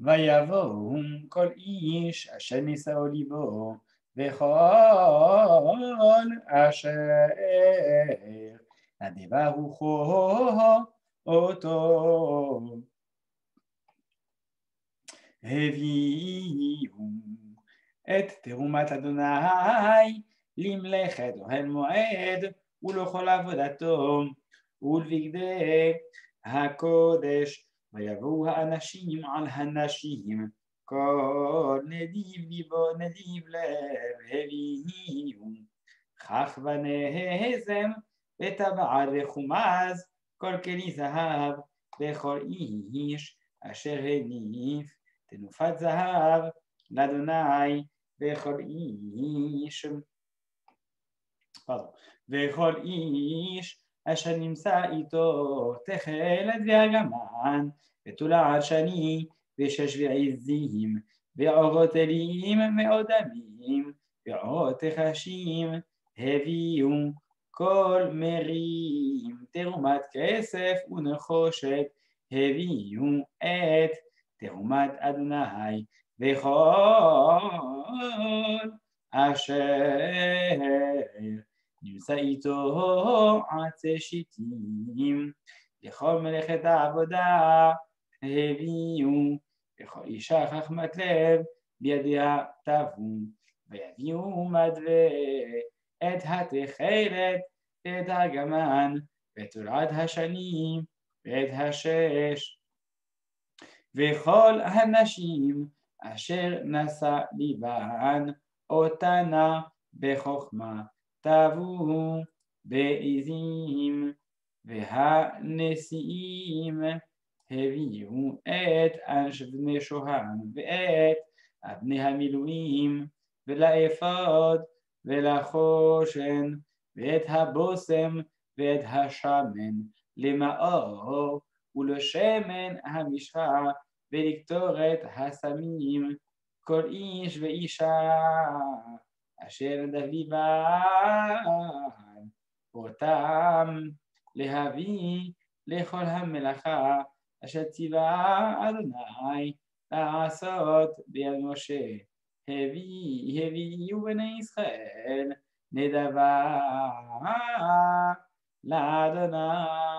ויבואו כל איש אשר נישאו ליבו וכל אשר הדבר רוחו אותו. הביאו את תרומת אדוני למלאכת אוהל מועד ולכל עבודתו ולבגדי הקודש ויבואו האנשים על הנשים כל נדיב ליבו נדיב לב הביאו כך ונהזם וטבעת וחומז כל כלי זהב וכל איש אשר הניף תנופת זהב לאדוני וכל איש וכל איש אשר נמצא איתו תכלת ואגמן ותולעת שני ושש ועזים ועורות אלים מאודמים ועוד תחשים הביאו כל מרים. תרומת כסף ונחושת הביאו את תרומת אדוני וכל אשר נמצא איתו עצי שיטים לכל מלאכת העבודה הביאו וכל אישה חכמת לב בידיה תבו ויביאו מדווה את התכלת ואת הגמן ואת תולעת השנים ואת השש. וכל הנשים אשר נשא ליבן אותנה בחוכמה טבו בעזים והנשיאים הביאו את אנש בני שוהם ואת אבני המילואים ולאפוד ולחושן ואת הבושם ואת השמן למאור ולשמן המשחה ולקטורת הסמים כל איש ואישה אשר דביבן אותם להביא לכל המלאכה אשר ציווה אדוני לעשות ביד משה. הביא, הביאו בני ישראל נדבה לאדוני